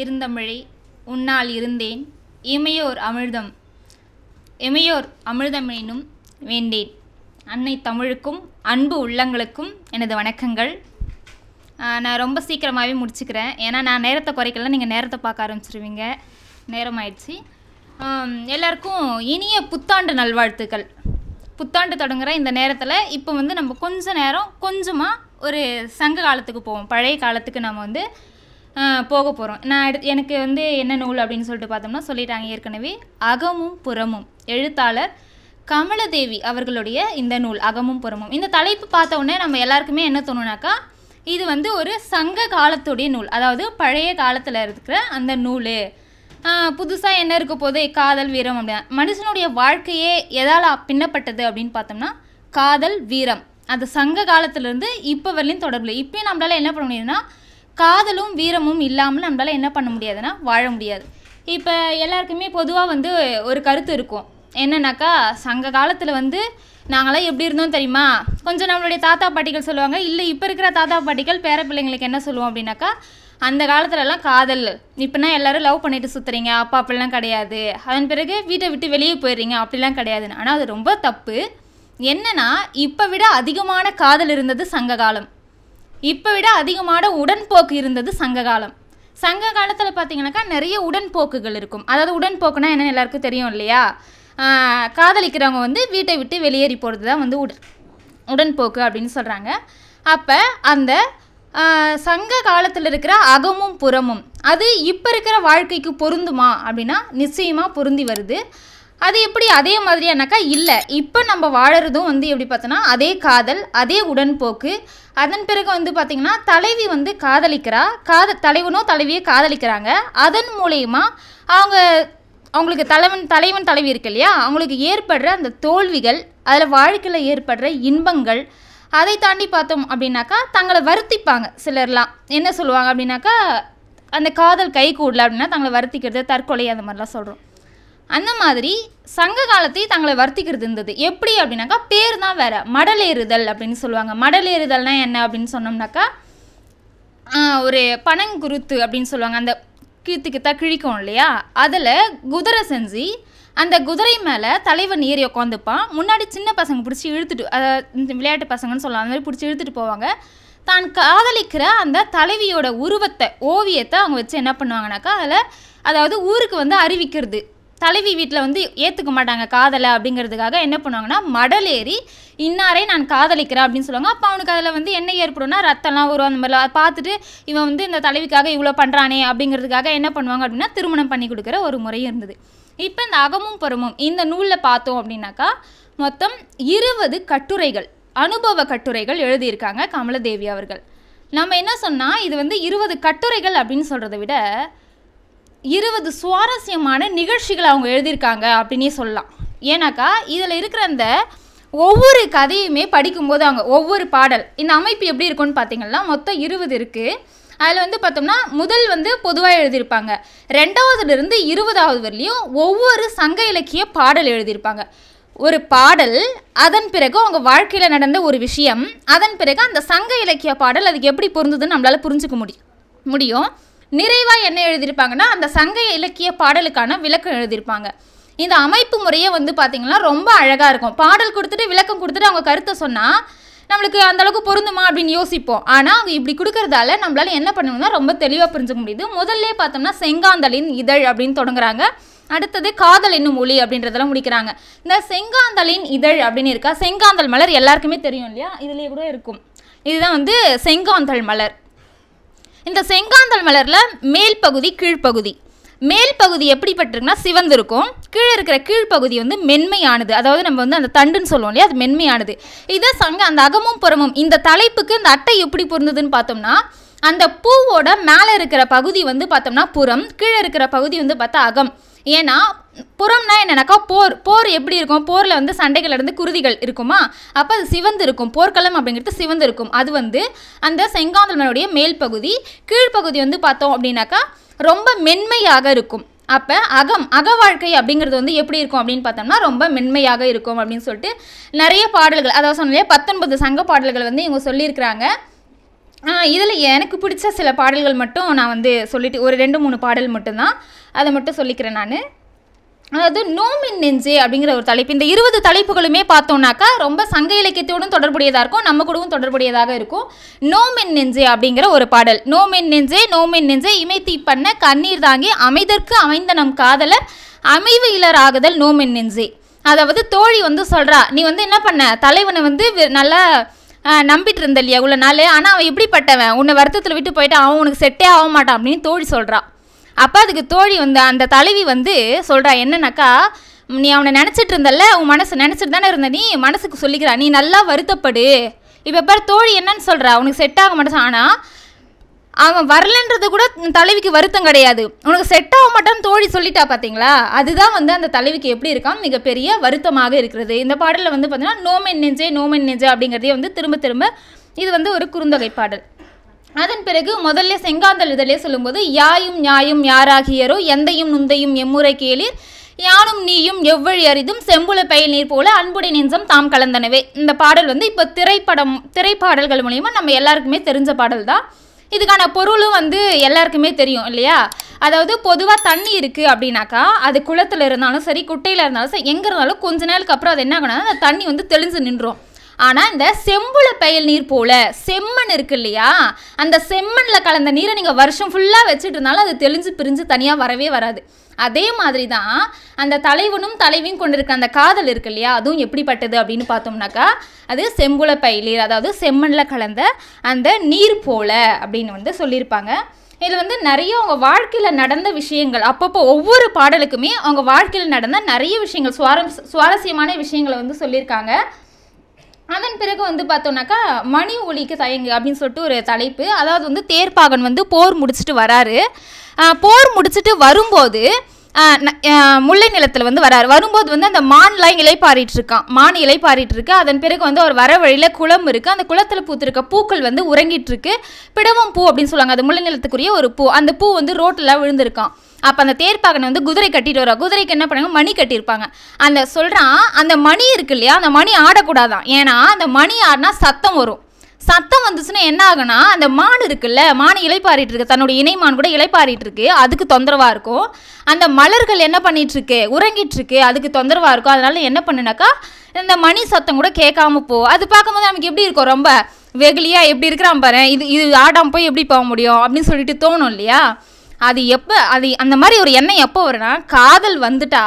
இருந்தமிழே உன்னால் இருந்தேன். இமையோர் அமிழ்தம் இமையோர் அமிழ்தமெனும் வேண்டேன். அன்னை தமிழுக்கும் அன்பு உள்ளங்களுக்கும் எனது வணக்கங்கள். நான் ரொம்ப சீக்கிரமாகவே முடிச்சுக்கிறேன். ஏன்னா நான் நேரத்தை குறைக்கல நீங்கள் நேரத்தை பார்க்க ஆரம்பிச்சிருவீங்க. நேரம் ஆயிடுச்சு எல்லாருக்கும் இனிய புத்தாண்டு நல்வாழ்த்துக்கள். புத்தாண்டு தொடங்குகிற இந்த நேரத்தில் இப்போ வந்து நம்ம கொஞ்ச நேரம் கொஞ்சமாக ஒரு சங்க காலத்துக்கு போவோம். பழைய காலத்துக்கு நம்ம வந்து போக போகிறோம் நான் எடுத்து எனக்கு வந்து என்ன நூல் அப்படின்னு சொல்லிட்டு பார்த்தோம்னா சொல்லிட்டாங்க ஏற்கனவே அகமும் புறமும். எழுத்தாளர் கமலதேவி அவர்களுடைய இந்த நூல் அகமும் புறமும். இந்த தலைப்பு பார்த்த உடனே நம்ம எல்லாருக்குமே என்ன தோணுனாக்கா இது வந்து ஒரு சங்க காலத்துடைய நூல். அதாவது பழைய காலத்தில் இருக்கிற அந்த நூல். புதுசாக என்ன இருக்க போது காதல் வீரம் அப்படின்னா மனுஷனுடைய வாழ்க்கையே எதால் பின்னப்பட்டது அப்படின்னு பார்த்தோம்னா காதல் வீரம். அது சங்க காலத்துலேருந்து இப்போ வரலையும் தொடர்பில்லை இப்போயும் நம்மளால என்ன பண்ண முடியுதுன்னா காதலும் வீரமும் இல்லாமல் நம்மளால் என்ன பண்ண முடியாதுன்னா வாழ முடியாது. இப்போ எல்லாருக்குமே பொதுவாக வந்து ஒரு கருத்து இருக்கும். என்னன்னாக்கா சங்க காலத்தில் வந்து நாங்களாம் எப்படி இருந்தோம் தெரியுமா? கொஞ்சம் நம்மளுடைய தாத்தா பாட்டிகள் சொல்லுவாங்க. இல்லை இப்போ இருக்கிற தாத்தா பாட்டிகள் பேர பிள்ளைங்களுக்கு என்ன சொல்லுவோம் அப்படின்னாக்கா அந்த காலத்துலலாம் காதல். இப்போனா எல்லோரும் லவ் பண்ணிட்டு சுற்றுறீங்க அப்பா அப்படிலாம் கிடையாது. அதன் பிறகு வீட்டை விட்டு வெளியே போயிடுறீங்க. அப்படிலாம் கிடையாதுன்னு. ஆனால் அது ரொம்ப தப்பு. என்னன்னா இப்போ விட அதிகமான காதல் இருந்தது சங்க காலம். இப்போ விட அதிகமான உடன்போக்கு இருந்தது சங்க காலம் சங்க காலத்தில் பார்த்தீங்கன்னாக்கா நிறைய உடன்போக்குகள் இருக்கும். அதாவது உடன்போக்குனா என்னென்னு எல்லாருக்கும் தெரியும் இல்லையா? காதலிக்கிறவங்க வந்து வீட்டை விட்டு வெளியேறி போகிறது தான் வந்து உடன் உடன்போக்கு அப்படின்னு சொல்கிறாங்க அப்போ அந்த சங்க காலத்தில் இருக்கிற அகமும் புறமும் அது இப்போ இருக்கிற வாழ்க்கைக்கு பொருந்துமா அப்படின்னா நிச்சயமாக பொருந்தி வருது. அது எப்படி அதே மாதிரியானாக்கா இல்லை. இப்போ நம்ம வாழறதும் வந்து எப்படி பார்த்தோன்னா அதே காதல் அதே உடன்போக்கு அதன் பிறகு வந்து பார்த்திங்கன்னா தலைவி வந்து காதலிக்கிறா. காத தலைவனோ தலைவியோ காதலிக்கிறாங்க. அதன் மூலயமா அவங்க அவங்களுக்கு தலைவன் தலைவன் தலைவி இருக்கு இல்லையா? அவங்களுக்கு ஏற்படுற அந்த தோல்விகள் அதில் வாழ்க்கையில் ஏற்படுற இன்பங்கள் அதை தாண்டி பார்த்தோம் அப்படின்னாக்கா தங்களை வருத்திப்பாங்க சிலர்லாம். என்ன சொல்லுவாங்க அப்படின்னாக்கா அந்த காதல் கை கூடல அப்படின்னா தங்களை வருத்திக்கிறது தற்கொலை அந்த மாதிரிலாம் சொல்கிறோம் அந்த மாதிரி சங்க காலத்தை தங்களை வருத்திக்கிறது இருந்தது. எப்படி அப்படின்னாக்கா பேர் தான் வேற. மடலேறுதல் அப்படின்னு சொல்லுவாங்க. மடலேறுதல்னா என்ன அப்படின்னு சொன்னோம்னாக்கா ஒரு பனங்குருத்து அப்படின்னு சொல்லுவாங்க. அந்த கீத்து கித்தா கிழிக்கும் இல்லையா? அதில் குதிரை செஞ்சு அந்த குதிரை மேலே தலைவன் ஏறி உட்காந்துப்பான் முன்னாடி சின்ன பசங்க பிடிச்சி இழுத்துட்டு அதாவது இந்த விளையாட்டு பசங்கன்னு சொல்லலாம் அந்த மாதிரி பிடிச்சி இழுத்துட்டு போவாங்க. தான் காதலிக்கிற அந்த தலைவியோட உருவத்தை ஓவியத்தை அவங்க வச்சு என்ன பண்ணுவாங்கனாக்கா அதில் அதாவது ஊருக்கு வந்து அறிவிக்கிறது. தலைவி வீட்டில் வந்து ஏற்றுக்க மாட்டாங்க காதலை அப்படிங்கிறதுக்காக என்ன பண்ணுவாங்கன்னா மடல் ஏறி இன்னாரே நான் காதலிக்கிறேன் அப்படின்னு சொல்லுவாங்க. அப்போ அவனுக்கு அதில் வந்து என்ன ஏற்படும்னா ரத்தம்லாம் வரும் அந்த மாதிரிலாம். அதை பார்த்துட்டு இவன் வந்து இந்த தலைவிக்காக இவ்வளோ பண்ணுறானே அப்படிங்கிறதுக்காக என்ன பண்ணுவாங்க அப்படின்னா திருமணம் பண்ணி கொடுக்குற ஒரு முறை இருந்தது. இப்போ இந்த அகமும் புறமும் இந்த நூலில் பார்த்தோம் அப்படின்னாக்கா மொத்தம் இருபது கட்டுரைகள் அனுபவ கட்டுரைகள் எழுதியிருக்காங்க கமலதேவி அவர்கள். நம்ம என்ன சொன்னால் இது வந்து இருபது கட்டுரைகள் அப்படின்னு சொல்கிறத விட இருபது சுவாரஸ்யமான நிகழ்ச்சிகள் அவங்க எழுதியிருக்காங்க அப்படின்னே சொல்லலாம். ஏன்னாக்கா இதில் இருக்கிற அந்த ஒவ்வொரு கதையுமே படிக்கும்போது அவங்க ஒவ்வொரு பாடல் இந்த அமைப்பு எப்படி இருக்கும்னு பார்த்தீங்கன்னா மொத்தம் இருபது இருக்குது அதில் வந்து பார்த்தோம்னா முதல் வந்து பொதுவாக எழுதியிருப்பாங்க. ரெண்டாவதுலேருந்து இருபதாவது வரலையும் ஒவ்வொரு சங்க இலக்கிய பாடல் எழுதியிருப்பாங்க. ஒரு பாடல் அதன் பிறகு அவங்க வாழ்க்கையில் நடந்த ஒரு விஷயம் அதன் பிறகு அந்த சங்க இலக்கிய பாடல் அதுக்கு எப்படி பொருந்ததுன்னு நம்மளால் புரிஞ்சுக்க முடியும் முடியும். நிறைவாக என்ன எழுதியிருப்பாங்கன்னா அந்த சங்க இலக்கிய பாடலுக்கான விளக்கம் எழுதியிருப்பாங்க. இந்த அமைப்பு முறையே வந்து பார்த்திங்கன்னா ரொம்ப அழகாக இருக்கும். பாடல் கொடுத்துட்டு விளக்கம் கொடுத்துட்டு அவங்க கருத்தை சொன்னால் நம்மளுக்கு அந்த அளவுக்கு பொருந்துமா அப்படின்னு யோசிப்போம். ஆனால் அவங்க இப்படி கொடுக்கறதால நம்மளால என்ன பண்ணணும்னா ரொம்ப தெளிவாக புரிஞ்சுக்க முடியுது. முதல்ல பார்த்தோம்னா செங்காந்தலின் இதழ் அப்படின்னு தொடங்குறாங்க. அடுத்தது காதல் என்னும் ஒளி அப்படின்றதெல்லாம் முடிக்கிறாங்க. இந்த செங்காந்தலின் இதழ் அப்படின்னு இருக்கா செங்காந்தல் மலர் எல்லாருக்குமே தெரியும் இல்லையா? இதுலேயே கூட இருக்கும். இதுதான் வந்து செங்காந்தல் மலர். இந்த செங்காந்தல் மலரில் மேல் பகுதி கீழ்ப்பகுதி மேல் பகுதி எப்படிப்பட்டிருக்குன்னா சிவந்திருக்கும் கீழே இருக்கிற கீழ்ப்பகுதி வந்து மென்மையானது. அதாவது நம்ம வந்து அந்த தண்டுன்னு சொல்லுவோம் இல்லையா? அது மென்மையானது. இதை சங்க அந்த அகமும் புறமும். இந்த தலைப்புக்கு இந்த அட்டை எப்படி பொருந்ததுன்னு பார்த்தோம்னா அந்த பூவோட மேலே இருக்கிற பகுதி வந்து பார்த்தோம்னா புறம் கீழே இருக்கிற பகுதி வந்து பார்த்தா அகம். ஏன்னா புறம்னா என்னன்னாக்கா போர். போர் எப்படி இருக்கும்? போரில் வந்து சண்டைகள் நடந்து குருதிகள் இருக்குமா? அப்போ அது சிவந்து இருக்கும். போர்க்களம் அப்படிங்கிறது சிவந்து இருக்கும். அது வந்து அந்த செங்காந்தல் மேல் பகுதி. கீழ்ப்பகுதி வந்து பார்த்தோம் அப்படின்னாக்கா ரொம்ப மென்மையாக இருக்கும். அப்போ அகம் அக வாழ்க்கை அப்படிங்கிறது வந்து எப்படி இருக்கும் அப்படின்னு பார்த்தோம்னா ரொம்ப மென்மையாக இருக்கும் அப்படின்னு சொல்லிட்டு நிறைய பாடல்கள் அதாவது சொன்னாலே பத்தொன்பது சங்க பாடல்கள் வந்து இவங்க சொல்லியிருக்கிறாங்க. இதில் எனக்கு பிடிச்ச சில பாடல்கள் மட்டும் நான் வந்து சொல்லிட்டு ஒரு ரெண்டு மூணு பாடல் மட்டும்தான். அதை மட்டும் சொல்லிக்கிறேன் நான். அதாவது நோமின் நெஞ்சே அப்படிங்கிற ஒரு தலைப்பு. இந்த இருபது தலைப்புகளுமே பார்த்தோம்னாக்கா ரொம்ப சங்க இலக்கியத்தோடும் தொடர்புடையதாக இருக்கும் நம்ம கூடவும் தொடர்புடையதாக இருக்கும். நோமின் நெஞ்சே அப்படிங்கிற ஒரு பாடல். நோமின் நெஞ்சே நோமின் நெஞ்சே இமைத்தி பண்ண கண்ணீர் தாங்கி அமைதற்கு அமைந்த நம் காதலர் அமைவு இலராகுதல் நோமின் நெஞ்சே அதாவது தோழி வந்து சொல்கிறா நீ வந்து என்ன பண்ண? தலைவனை வந்து வி- நல்லா நம்பிட்டு இருந்த இல்லையா இவ்வளோ நாள்? ஆனால் அவன் எப்படிப்பட்டவன் உன்னை வருத்தத்தில் விட்டு போயிட்டு அவன் உனக்கு செட்டே ஆக மாட்டான் அப்படின்னு தோழி சொல்கிறா அப்போ அதுக்கு தோழி வந்து அந்த தலைவி வந்து சொல்கிறா என்னன்னாக்கா நீ அவனை நினச்சிட்டு இருந்தல்ல உன் மனசு நினச்சிட்டு தானே இருந்த நீ மனசுக்கு சொல்லிக்கிறா நீ நல்லா வருத்தப்படு. இப்போ பாரு தோழி என்னன்னு சொல்கிறா உனக்கு செட் ஆக மாட்டேன். ஆனால் அவன் வரலன்றது கூட தலைவிக்கு வருத்தம் கிடையாது. உனக்கு செட் ஆக மாட்டான்னு தோழி சொல்லிட்டா பார்த்தீங்களா அதுதான் வந்து அந்த தலைவிக்கு எப்படி இருக்கான் மிகப்பெரிய வருத்தமாக இருக்கிறது. இந்த பாடலில் வந்து பார்த்தீங்கன்னா நோமென் நெஞ்சே நோமென் நெஞ்சே அப்படிங்கிறதே வந்து திரும்ப திரும்ப இது வந்து ஒரு குறுந்தொகை பாடல். அதன் பிறகு முதல்ல செங்காந்தல் இதழே சொல்லும்போது யாயும் நியாயும் யாராகியரோ எந்தையும் நுந்தையும் எம்முறை கேளீர் யானும் நீயும் எவ்வழி அரிதும் செம்புல பயில் நீர் போல அன்புடை நெஞ்சம் தாம் கலந்தனவே. இந்த பாடல் வந்து இப்போ திரைப்படம் திரைப்பாடல்கள் மூலியமா நம்ம எல்லாருக்குமே தெரிஞ்ச பாடல் தான். இதுக்கான பொருளும் வந்து எல்லாருக்குமே தெரியும் இல்லையா? அதாவது பொதுவாக தண்ணி இருக்குது அப்படின்னாக்கா அது குளத்தில் இருந்தாலும் சரி குட்டையில் இருந்தாலும் சரி எங்கே இருந்தாலும் கொஞ்ச நாளுக்கு அப்புறம் அது என்ன ஆகும்னா அந்த தண்ணி வந்து தெளிஞ்சு நின்றோம். ஆனால் இந்த செம்புல பெயல் நீர் போல செம்மண் இருக்கு இல்லையா? அந்த செம்மண்ணில் கலந்த நீரை நீங்கள் வருஷம் ஃபுல்லாக வச்சுட்டு இருந்தாலும் அது தெளிஞ்சு பிரிஞ்சு தனியாக வரவே வராது. அதே மாதிரி தான் அந்த தலைவனும் தலைவியும் கொண்டிருக்க அந்த காதல் இருக்கு இல்லையா? அதுவும் எப்படிப்பட்டது அப்படின்னு பார்த்தோம்னாக்கா அது செம்புல பயிலீர் அதாவது செம்மண்ணில் கலந்த அந்த நீர் போல அப்படின்னு வந்து சொல்லியிருப்பாங்க. இதில் வந்து நிறைய அவங்க வாழ்க்கையில் நடந்த விஷயங்கள் அப்பப்போ ஒவ்வொரு பாடலுக்குமே அவங்க வாழ்க்கையில் நடந்த நிறைய விஷயங்கள் சுவாரஸ் சுவாரஸ்யமான விஷயங்களை வந்து சொல்லியிருக்காங்க. அதன் பிறகு வந்து பார்த்தோம்னாக்கா மணி ஒலிக்கு தயங்கு அப்படின்னு சொல்லிட்டு ஒரு தலைப்பு. அதாவது வந்து தேர்ப்பாகன் வந்து போர் முடிச்சுட்டு வராரு. போர் முடிச்சுட்டு வரும்போது முல்லை நிலத்தில் வந்து வராரு. வரும்போது வந்து அந்த மான்லாம் இலைப்பாரிட்டு இருக்கான் மான் இலைப்பாரிட்டு இருக்கு அதன் பிறகு வந்து அவர் வர வழியில் குளம் இருக்குது அந்த குளத்தில் பூத்திருக்க பூக்கள் வந்து உறங்கிட்டு இருக்கு பிடவம் பூ அப்படின்னு சொல்லுவாங்க. அது முல்லை நிலத்துக்குரிய ஒரு பூ. அந்த பூ வந்து ரோட்டில் விழுந்திருக்கான். அப்போ அந்த தேர்ப்பாகனை வந்து குதிரை கட்டிட்டு வரா குதிரைக்கு என்ன பண்ணாங்க மணி கட்டியிருப்பாங்க. அந்த சொல்கிறான் அந்த மணி இருக்கு இல்லையா? அந்த மணி ஆடக்கூடாதான். ஏன்னா அந்த மணி ஆடினா சத்தம் வரும். சத்தம் வந்துச்சுன்னா என்ன ஆகுனா அந்த மான் இருக்குல்ல மான் இலைப்பாரிட்டு இருக்கு. தன்னோட இணை மான் கூட இலைப்பாரிட்டு இருக்கு. அதுக்கு தொந்தரவாக இருக்கும். அந்த மலர்கள் என்ன பண்ணிட்டு இருக்கு? உறங்கிட்டு இருக்கு. அதுக்கு தொந்தரவாக இருக்கும். அதனால என்ன பண்ணுனாக்கா இந்த மணி சத்தம் கூட கேட்காம போ. அது பார்க்கும்போது நமக்கு எப்படி இருக்கும்? ரொம்ப வெகுளியாக எப்படி இருக்கிறான் பாரு. இது இது ஆடாமல் போய் எப்படி போக முடியும்? அப்படின்னு சொல்லிட்டு தோணும் இல்லையா? அது எப்போ அது அந்த மாதிரி ஒரு எண்ணம் எப்போ வரும்னா காதல் வந்துட்டா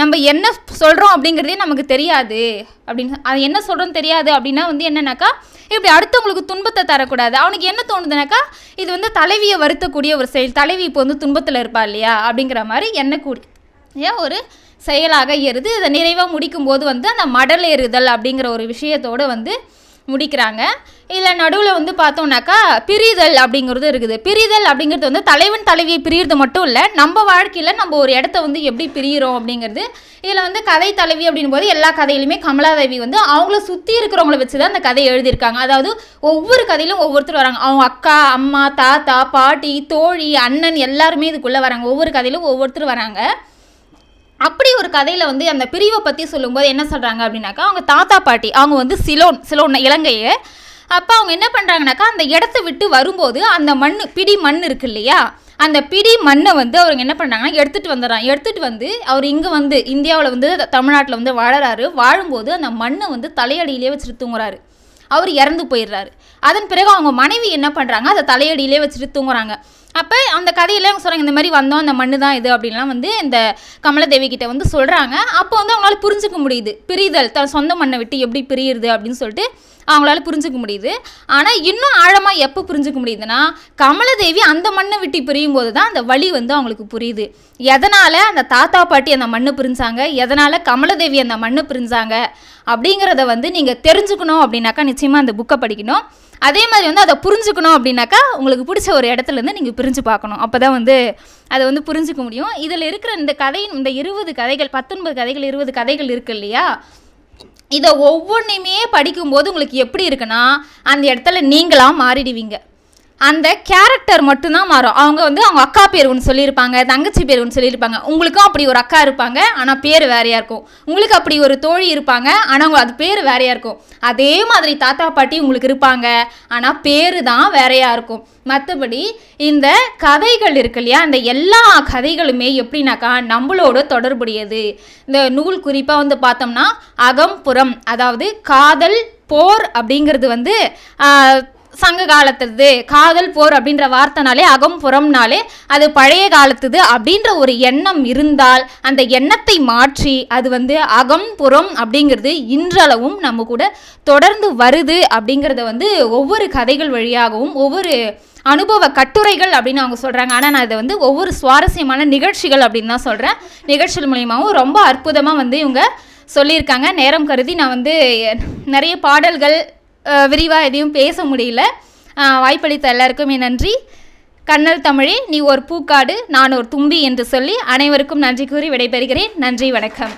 நம்ம என்ன சொல்கிறோம் அப்படிங்கிறதே நமக்கு தெரியாது. அப்படின்னு அது என்ன சொல்கிறோன்னு தெரியாது அப்படின்னா வந்து என்னன்னாக்கா இப்படி அடுத்தவங்களுக்கு துன்பத்தை தரக்கூடாது. அவனுக்கு என்ன தோணுதுனாக்கா இது வந்து தலைவியை வருத்தக்கூடிய ஒரு செயல். தலைவி இப்போ வந்து துன்பத்தில் இருப்பா இல்லையா? அப்படிங்கிற மாதிரி எண்ணக்கூடிய ஒரு செயலாக ஏறுது. இதை நிறைவாக முடிக்கும்போது வந்து அந்த மடல் ஏறுதல் அப்படிங்கிற ஒரு விஷயத்தோடு வந்து முடிக்கிறாங்க. இதில் நடுவில் வந்து பார்த்தோம்னாக்கா பிரிதல் அப்படிங்கிறது இருக்குது. பிரிதல் அப்படிங்கிறது வந்து தலைவன் தலைவியை பிரியிறது மட்டும் இல்லை நம்ம வாழ்க்கையில் நம்ம ஒரு இடத்த வந்து எப்படி பிரியிறோம் அப்படிங்கிறது. இதில் வந்து கதை தலைவி அப்படின் போது எல்லா கதையிலுமே கமலாதேவி வந்து அவங்கள சுற்றி இருக்கிறவங்கள வச்சு தான் அந்த கதையை எழுதியிருக்காங்க. அதாவது ஒவ்வொரு கதையிலும் ஒவ்வொருத்தர் வராங்க. அவங்க அக்கா அம்மா தாத்தா பாட்டி தோழி அண்ணன் எல்லாருமே இதுக்குள்ளே வராங்க. ஒவ்வொரு கதையிலும் ஒவ்வொருத்தர் வராங்க. அப்படி ஒரு கதையில் வந்து அந்த பிரிவை பற்றி சொல்லும்போது என்ன சொல்கிறாங்க அப்படின்னாக்கா அவங்க தாத்தா பாட்டி அவங்க வந்து சிலோன் சிலோன் இலங்கையை அப்போ அவங்க என்ன பண்ணுறாங்கனாக்கா அந்த இடத்த விட்டு வரும்போது அந்த மண் பிடி மண் இருக்கு இல்லையா? அந்த பிடி மண்ணை வந்து அவங்க என்ன பண்ணுறாங்கன்னா எடுத்துகிட்டு வந்துடுறாங்க. எடுத்துகிட்டு வந்து அவர் இங்கே வந்து இந்தியாவில் வந்து தமிழ்நாட்டில் வந்து வாழறாரு வாழும்போது அந்த மண்ணை வந்து தலையடியிலே வச்சுட்டு தூங்குறாரு. அவர் இறந்து போயிடுறாரு. அதன் பிறகு அவங்க மனைவி என்ன பண்ணுறாங்க அதை தலையடியிலே வச்சுட்டு தூங்குறாங்க. அப்போ அந்த கதையில அவங்க சொல்கிறாங்க இந்த மாதிரி வந்தோம் அந்த மண்ணு தான் இது அப்படின்லாம் வந்து இந்த கமலதேவி கிட்ட வந்து சொல்கிறாங்க அப்போ வந்து அவங்களால புரிஞ்சுக்க முடியுது. பிரிதல் தன் சொந்த மண்ணை விட்டு எப்படி பிரியுது அப்படின்னு சொல்லிட்டு அவங்களால புரிஞ்சுக்க முடியுது. ஆனால் இன்னும் ஆழமாக எப்போ புரிஞ்சுக்க முடியுதுன்னா கமலதேவி அந்த மண்ணை விட்டு பிரியும் போது தான் அந்த வழி வந்து அவங்களுக்கு புரியுது. எதனால் அந்த தாத்தா பாட்டி அந்த மண்ணை பிரிஞ்சாங்க? எதனால் கமலதேவி அந்த மண்ணை பிரிஞ்சாங்க? அப்படிங்கிறத வந்து நீங்கள் தெரிஞ்சுக்கணும் அப்படின்னாக்கா நிச்சயமாக அந்த புக்கை படிக்கணும். அதே மாதிரி வந்து அதை புரிஞ்சுக்கணும் அப்படின்னாக்கா உங்களுக்கு பிடிச்ச ஒரு இடத்துலேருந்து நீங்கள் பிரிஞ்சு பார்க்கணும். அப்போ தான் வந்து அதை வந்து புரிஞ்சுக்க முடியும். இதில் இருக்கிற இந்த கதையின் இந்த இருபது கதைகள் பத்தொன்பது கதைகள் இருபது கதைகள் இருக்கு இல்லையா? இதை ஒவ்வொன்றையுமே படிக்கும்போது உங்களுக்கு எப்படி இருக்குன்னா அந்த இடத்துல நீங்களாக மாறிடுவீங்க. அந்த கேரக்டர் மட்டும்தான் மாறும். அவங்க வந்து அவங்க அக்கா பேர் ஒன்று சொல்லியிருப்பாங்க தங்கச்சி பேர் ஒன்று சொல்லியிருப்பாங்க. உங்களுக்கும் அப்படி ஒரு அக்கா இருப்பாங்க ஆனால் பேர் வேறையாக இருக்கும். உங்களுக்கு அப்படி ஒரு தோழி இருப்பாங்க ஆனால் அவங்க அது பேர் வேறையாக இருக்கும். அதே மாதிரி தாத்தா பாட்டி உங்களுக்கு இருப்பாங்க ஆனால் பேர் தான் வேறையாக இருக்கும். மற்றபடி இந்த கதைகள் இருக்கு இல்லையா இந்த எல்லா கதைகளுமே எப்படின்னாக்கா நம்மளோட தொடர்புடையது. இந்த நூல் குறிப்பாக வந்து பார்த்தோம்னா அகம்புறம் அதாவது காதல் போர் அப்படிங்கிறது வந்து சங்க காலத்துது காதல் போர் அப்படின்ற வார்த்தைனாலே அகம் புறம்னாலே அது பழைய காலத்துது அப்படின்ற ஒரு எண்ணம் இருந்தால் அந்த எண்ணத்தை மாற்றி அது வந்து அகம் புறம் அப்படிங்கிறது இன்றளவும் நம்ம கூட தொடர்ந்து வருது அப்படிங்கிறத வந்து ஒவ்வொரு கதைகள் வழியாகவும் ஒவ்வொரு அனுபவ கட்டுரைகள் அப்படின்னு அவங்க சொல்கிறாங்க ஆனால் நான் இதை வந்து ஒவ்வொரு சுவாரஸ்யமான நிகழ்ச்சிகள் அப்படின்னு தான் சொல்கிறேன் நிகழ்ச்சிகள் மூலியமாகவும் ரொம்ப அற்புதமாக வந்து இவங்க சொல்லியிருக்காங்க. நேரம் கருதி நான் வந்து நிறைய பாடல்கள் விரிவாக எதையும் பேச முடியல. வாய்ப்பளித்த எல்லாருக்குமே நன்றி. கண்ணல் தமிழே நீ ஒரு பூக்காடு நான் ஒரு தும்பி என்று சொல்லி அனைவருக்கும் நன்றி கூறி விடைபெறுகிறேன். நன்றி வணக்கம்.